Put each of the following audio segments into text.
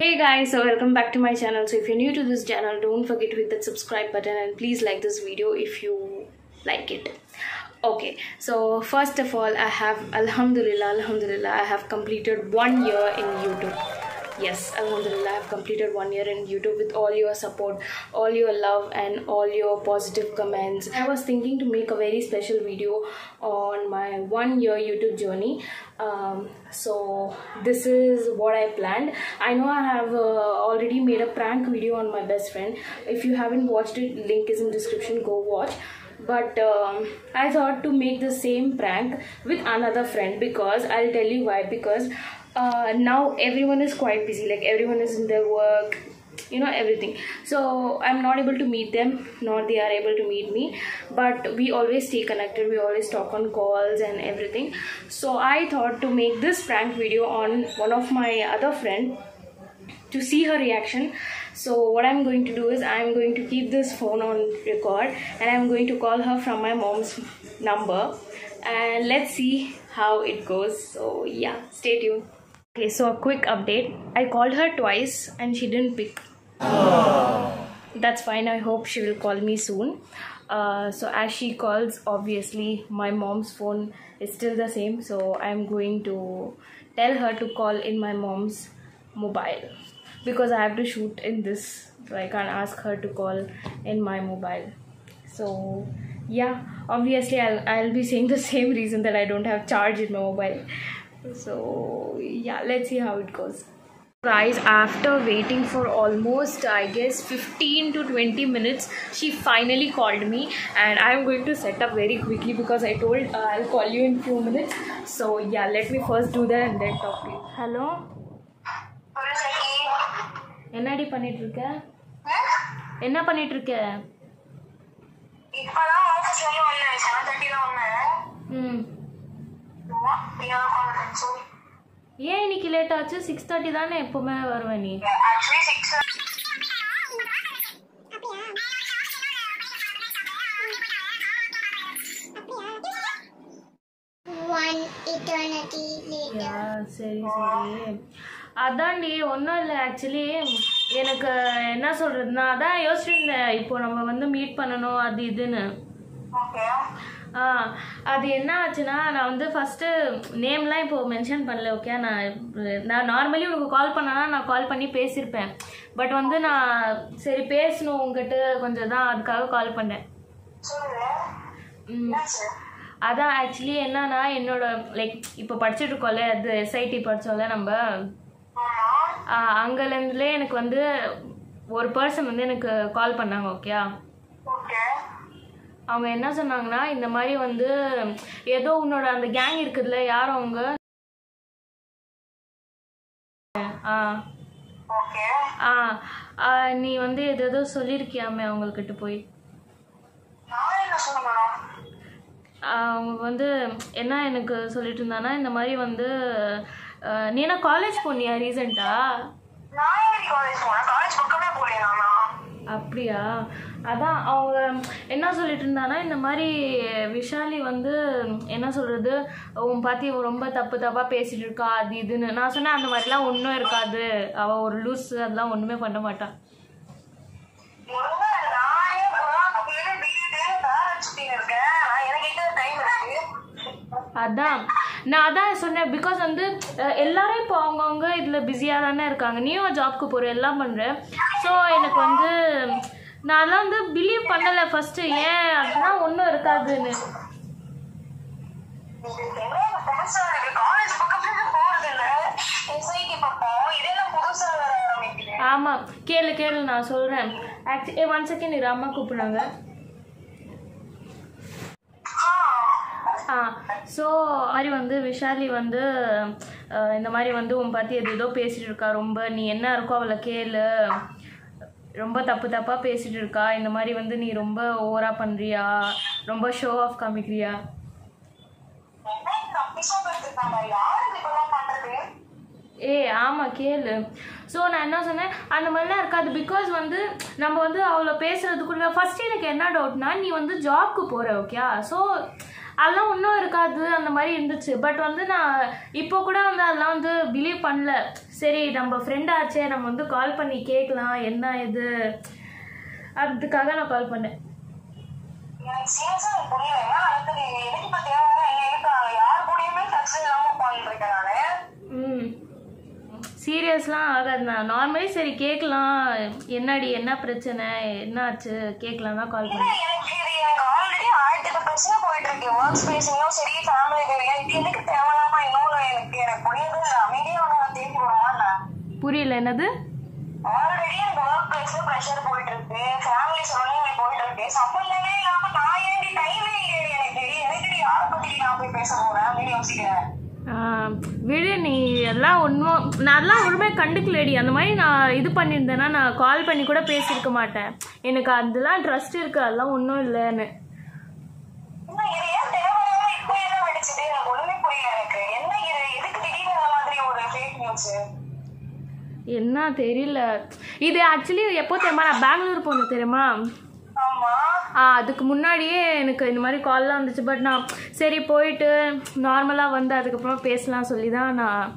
Hey guys, so welcome back to my channel. So if you're new to this channel, don't forget to hit that subscribe button and please like this video if you like it. Okay, so first of all, I have Alhamdulillah, Alhamdulillah, I have completed one year in YouTube. Yes, Alhamdulillah, I have completed one year in YouTube with all your support, all your love, and all your positive comments. I was thinking to make a very special video on my one year YouTube journey. Um, so, this is what I planned. I know I have uh, already made a prank video on my best friend. If you haven't watched it, link is in description, go watch but um, i thought to make the same prank with another friend because i'll tell you why because uh, now everyone is quite busy like everyone is in their work you know everything. So i'm not able to meet them nor they are able to meet me. But we always stay connected we always talk on calls and everything. So i thought to make this prank video on one of my other friend to see her reaction. So what i'm going to do is i'm going to keep this phone on record and i'm going to call her from my mom's number and let's see how it goes. So yeah stay tuned okay so a quick update. I called her twice and she didn't pick. That's fine. I hope she will call me soon. Uh, so as she calls obviously my mom's phone is still the same. So i'm going to tell her to call in my mom's mobile because I have to shoot in this. So I can't ask her to call in my mobile. So yeah obviously I'll, I'll be saying the same reason that I don't have charge in my mobile so yeah let's see how it goes guys after waiting for almost i guess 15 to 20 minutes she finally called me and i'm going to set up very quickly because i told uh, i'll call you in few minutes so yeah let me first do that and then talk to you hello ஒரு சகி என்னடி பண்ணிட்டு இருக்க என்ன பண்ணிட்டு இருக்க இப்பதான் ஆஃபீஸ்ல இருந்து வந்தேன் செவன் தேர்ட்டி தான் வந்தேன் ம் ஏன் இன்னைக்கு லேட் ஆச்சு? சிக்ஸ் தேர்ட்டி தானே எப்பவுமே வருவேன் நீ. சரி சரி. அதான்டி ஒன்றும் இல்லை ஆக்சுவலி எனக்கு என்ன சொல்கிறதுனா அதான் யோசிச்சிருந்தேன். இப்போ நம்ம வந்து மீட் பண்ணணும் அது இதுன்னு. அது என்ன ஆச்சுன்னா நான் வந்து ஃபஸ்ட்டு நேம்லாம் இப்போ மென்ஷன் பண்ணல ஓகே நான் நான் நார்மலி உனக்கு கால் பண்ணனா நான் கால் பண்ணி பேசியிருப்பேன். பட் வந்து நான் சரி பேசணும் உங்ககிட்ட கொஞ்சம் தான் அதுக்காக கால் பண்ணேன். ம். அதான் ஆக்சுவலி என்னன்னா என்னோட லைக் இப்போ படிச்சுட்டு இருக்கோம்ல அது எஸ்ஐடி படித்தோம்ல நம்ம. ஆமா அங்கேருந்துலே எனக்கு வந்து ஒரு பர்சன் வந்து எனக்கு கால் பண்ணாங்க ஓகே அவங்க என்ன சொன்னாங்கன்னா இந்த மாதிரி வந்து ஏதோ உன்னோட அந்த கேங் இருக்குதுல்ல யார் அவங்க? ஆ. ஆ. நீ வந்து எது ஏதோ சொல்லியிருக்கியாமே அவங்கக்கிட்ட போய்? அவங்க வந்து என்ன எனக்கு சொல்லிட்டு இருந்தானா இந்த மாதிரி வந்து நீ என்ன காலேஜ் போனியா ரீசெண்டா அப்படியா? அதான் அவங்க என்ன சொல்லிட்டு இருந்தானா இந்த மாதிரி விஷாலி வந்து என்ன சொல்கிறது உன் பாத்தி ரொம்ப தப்பு தப்பாக பேசிட்டு இருக்கா அது இதுன்னு. நான் சொன்னேன் அந்த மாதிரிலாம் ஒன்றும் இருக்காது. அவள் ஒரு லூஸ் அதெல்லாம் ஒன்றுமே பண்ண மாட்டான் அதான். நான் அதான் சொன்னேன் பிகாஸ் வந்து எல்லாரும் இப்போ அவங்கவுங்க இதில் பிஸியாக தானே இருக்காங்க. நீயும் ஜாப்க்கு போகிற எல்லாம் பண்ணுற ஸோ எனக்கு வந்து நான் வந்து பிலீவ் பண்ணலை ஃபஸ்ட்டு ஏன் அப்படின்னா ஒன்றும் இருக்காதுன்னு. ஆமாம் கேளு கேளு நான் சொல்கிறேன் ஆக்சுவலி ஏ ஒன் செகண்ட் இரு அம்மா கூப்பிடுறாங்க. ஆ ஸோ மாதிரி வந்து விஷாலி வந்து இந்த மாதிரி வந்து உன் பற்றி எது ஏதோ பேசிகிட்டு இருக்கா ரொம்ப. நீ என்ன இருக்கோ அவளை கேளு. ரொம்ப தப்பு தப்பாக பேசிகிட்டு இருக்கா? இந்த மாதிரி வந்து நீ ரொம்ப ஓவராக பண்ணுறியா ரொம்ப ஷோ ஆஃப் காமிக்கிறியா? ஏ ஏய் ஆமாம் கேளு. ஸோ நான் என்ன சொன்னேன்? அந்த மாதிரிலாம் இருக்காது. பிகாஸ் வந்து நம்ம வந்து அவ்வளோ பேசுறது கூட ஃபஸ்ட்டு எனக்கு என்ன டவுட்னா நீ வந்து ஜாப்க்கு போகிற ஓகே ஸோ அதெல்லாம் ஒன்றும் இருக்காது அந்த மாதிரி இருந்துச்சு. பட் வந்து நான் இப்போ கூட வந்து அதெல்லாம் வந்து பிலீவ் பண்ணல. சரி நம்ம ஃப்ரெண்ட் ஆச்சே நம்ம வந்து கால் பண்ணி கேட்கலாம் என்ன இது? அதுக்காக நான் கால் பண்ணேன். எனக்கு சீரியஸா எனக்கு புரியல. என்ன நடக்குது? எதுக்கு இப்ப தேவையான என்ன இருக்காங்க யார் கூடயுமே டச் இல்லாம உட்காந்துருக்கேன் நானு ம். சீரியஸ்லாம் ஆகாது. நான் நார்மலி சரி கேட்கலாம். என்னடி என்ன பிரச்சனை? என்ன ஆச்சு? கேட்கலாம் தான் கால் பண்ணேன். பிரச்சனை போயிட்டு இருக்கு ஒர்க் ஸ்பேஸ்லயும் சரி ஃபேமிலி இது எதுக்கு தேவையில்லாம இன்னொன்னு எனக்கு எனக்கு புரியுது. அமைதியா வந்து நான் தேடி விடுமா புரியல என்னது? ஆல்ரெடி எனக்கு ஒர்க் பிளேஸ்ல ப்ரெஷர் போயிட்டு இருக்கு ஃபேமிலி சரௌண்டிங்ல போயிட்டு இருக்கு சம்பந்தமே இல்லாம நான் ஏன்டி டைமே இல்லையடி எனக்கு? எனக்கு யாரை பத்தி நான் போய் பேச போறேன் அப்படின்னு யோசிக்கிறேன். விடு நீ எல்லாம் ஒன்றும் நான் அதெல்லாம் ஒன்றுமே கண்டுக்கலடி. அந்த மாதிரி நான் இது பண்ணியிருந்தேன்னா நான் கால் பண்ணி கூட பேசியிருக்க மாட்டேன். எனக்கு அதெல்லாம் ட்ரஸ்ட் இருக்கு. அதெல்லாம் ஒன்றும் இல்லைன்னு. என்ன தெரியல. இது ஆக்சுவலி எப்போ தெரியுமா? நான் பெங்களூர் போனேன் தெரியுமா? அதுக்கு முன்னாடியே எனக்கு இந்த மாதிரி கால்லாம் வந்துச்சு. பட் நான் சரி போயிட்டு நார்மலாக வந்து அதுக்கப்புறம் பேசலாம் சொல்லி தான் நான்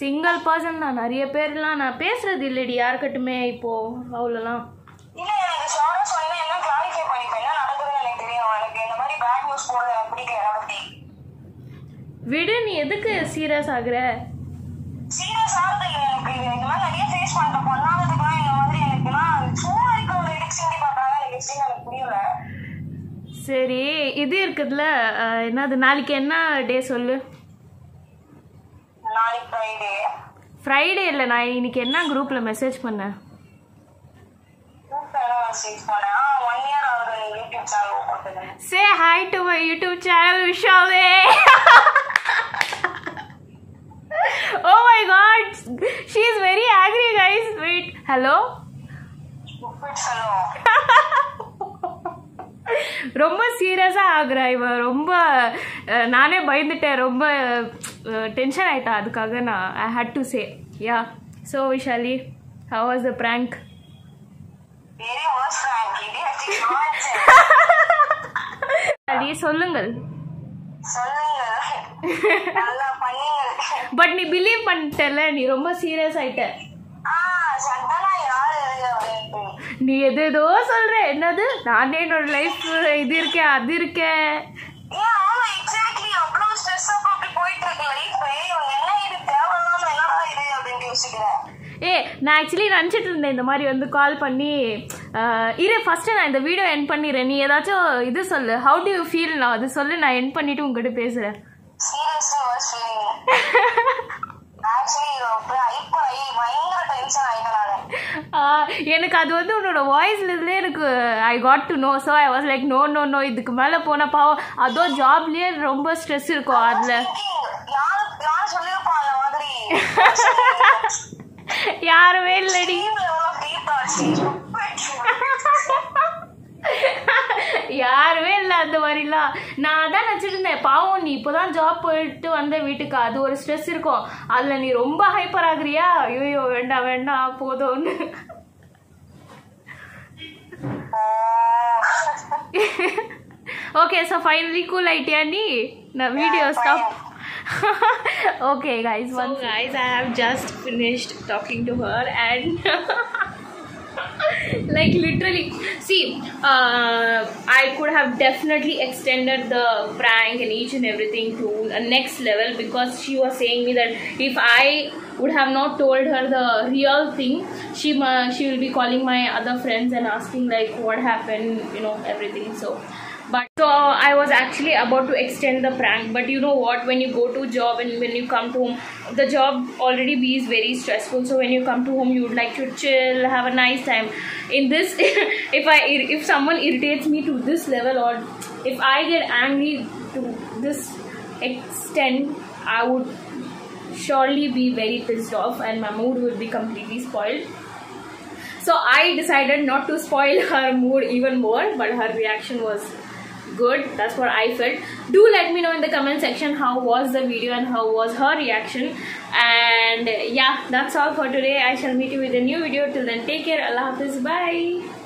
சிங்கிள் பர்சன் தான். நிறைய பேர்லாம் நான் பேசுறது இல்லடி யாருக்கட்டுமே இப்போது அவ்வளோலாம். விடு நீ எதுக்கு சீரியஸ் ஆகுற? சீரியஸ் ஆகுது. எனக்கு இந்த மாதிரி நிறைய ஃபேஸ் பண்ணிட்டேன். பண்ணாததுக்குலாம் இந்த மாதிரி எனக்குலாம் சும்மா இருக்க ஒரு எடிக்ஷன் பார்த்தாங்க எனக்கு எனக்கு புரியல. சரி இது இருக்குதுல்ல என்னது நாளைக்கு என்ன டே சொல்லு? நாளைக்கு ஃப்ரைடே ஃப்ரைடே இல்லை நான் இன்னைக்கு என்ன குரூப்பில் மெசேஜ் பண்ணேன்? மெசேஜ் பண்ணேன்? ஆ ஒன் இயர் ஆகுது. நீ very angry guys wait hello stupid fellow ரொம்ப சீரியஸாக ஆகுறா இவ. ரொம்ப நானே பயந்துட்டேன். ரொம்ப டென்ஷன் ஆயிட்டா. அதுக்காக நான் I hate to say yeah so Vishali how was the prank Vishali சொல்லுங்கள் சொல்லுங்க நல்லா பண்ணுங்க பட் நீ பிலீவ் பண்ணிட்டல நீ ரொம்ப சீரியஸ் ஆயிட்ட. நீ எது ஏதோ சொல்ற என்னது? நானே என்னோட லைஃப் இது இருக்கேன் அது இருக்கேன் ஏ நான் ஆக்சுவலி நினச்சிட்டு இருந்தேன் இந்த மாதிரி வந்து கால் பண்ணி இரு ஃபஸ்ட்டு நான் இந்த வீடியோ என் பண்ணிடுறேன். நீ ஏதாச்சும் இது சொல்லு. ஹவு டு யூ ஃபீல் நான் அது சொல்லு நான் என் பண்ணிட்டு உங்ககிட்ட பேசுகிறேன் seriously worse feeling actually hyper ஆகி பயங்கர டென்ஷன் ஆயிட்டேன் நானு எனக்கு அது வந்து உன்னோட வாய்ஸ்லேருந்தே எனக்கு I got to know so I was like no no no இதுக்கு மேலே போன பாவம். அதோ ஜாப்லேயே ரொம்ப ஸ்ட்ரெஸ் இருக்கும் அதில். யாருமே இல்லடி. யாருமே இல்லை அந்த மாதிரிலாம். நான் அதான் நினச்சிட்டு இருந்தேன். பாவம் நீ இப்போதான் ஜாப் போயிட்டு வந்த வீட்டுக்கு அது ஒரு ஸ்ட்ரெஸ் இருக்கும். அதில் நீ ரொம்ப ஹைப்பர் ஆகுறியா? ஐயோ வேண்டாம் வேண்டாம் போதும்னு. ஓகே ஸோ ஃபைனலி கூல் ஆயிட்டியா நீ? நான் video stop okay guys so guys i have just finished talking to her and like literally. See uh, i could have definitely extended the prank and each and everything to a next level because she was saying me that if i would have not told her the real thing she mu- she will be calling my other friends and asking like what happened you know everything. So but so i was actually about to extend the prank but you know what? When you go to job and when you come to home the job already be is very stressful. So when you come to home you would like to chill have a nice time. In this if i if someone irritates me to this level or if i get angry to this extent i would surely be very pissed off and my mood would be completely spoiled. So I decided not to spoil her mood even more, but her reaction was good. That's what I felt. Do let me know in the comment section how was the video and how was her reaction. And yeah, that's all for today. I shall meet you with a new video. Till then, take care. Allah Hafiz. Bye.